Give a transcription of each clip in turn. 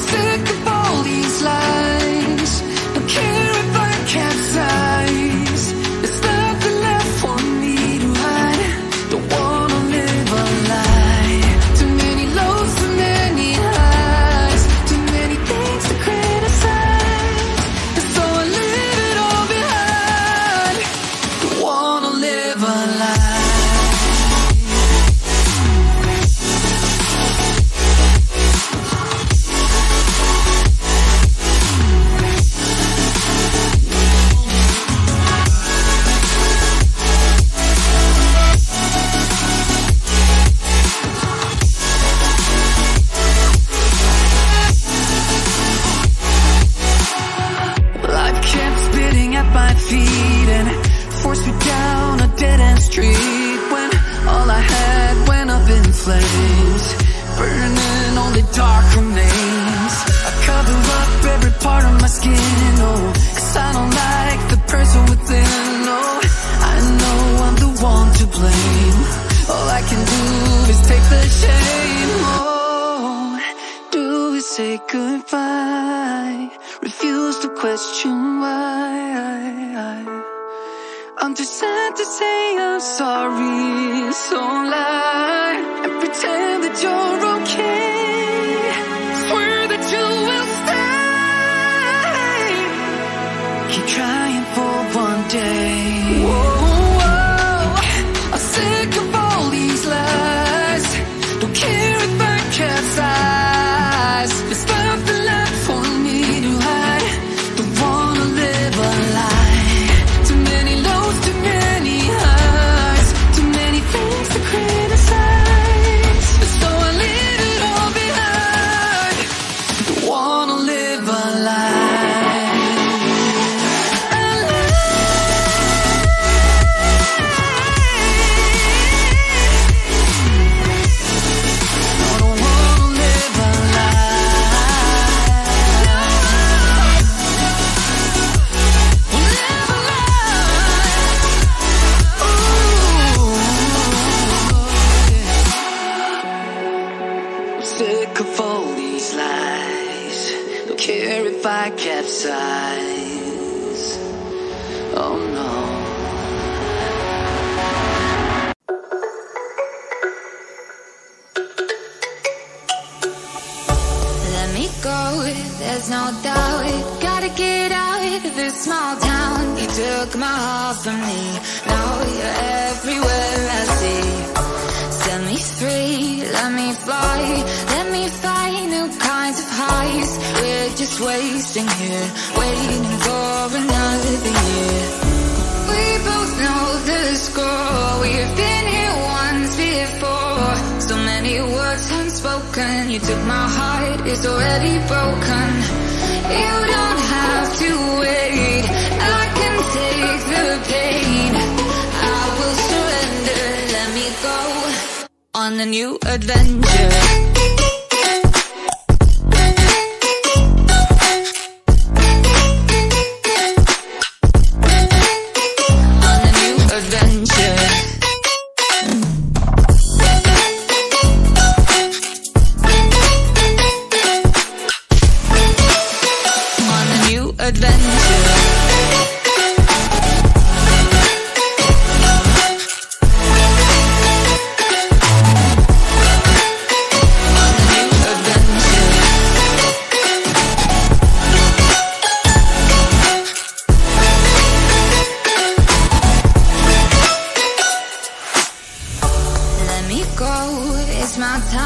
I'm flames, burning the dark remains. I cover up every part of my skin, oh, cause I don't like the person within, oh, I know I'm the one to blame. All I can do is take the shame, oh, do we say goodbye? Refuse to question why. I'm too sad to say I'm sorry, so lie pretend that you're okay. Swear that you will stay. Keep trying for one day. Of all these lies. Don't care if I capsize. Oh no. Let me go, there's no doubt. Gotta get out of this small town. You took my heart from me. Now you're everywhere I see. Set me free, let me fly. We're just wasting here, waiting for another year. We both know the score. We've been here once before. So many words unspoken. You took my heart, it's already broken. You don't have to wait. I can take the pain. I will surrender. Let me go on a new adventure.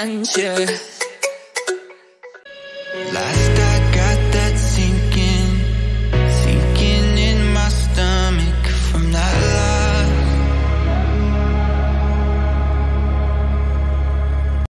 Adventure.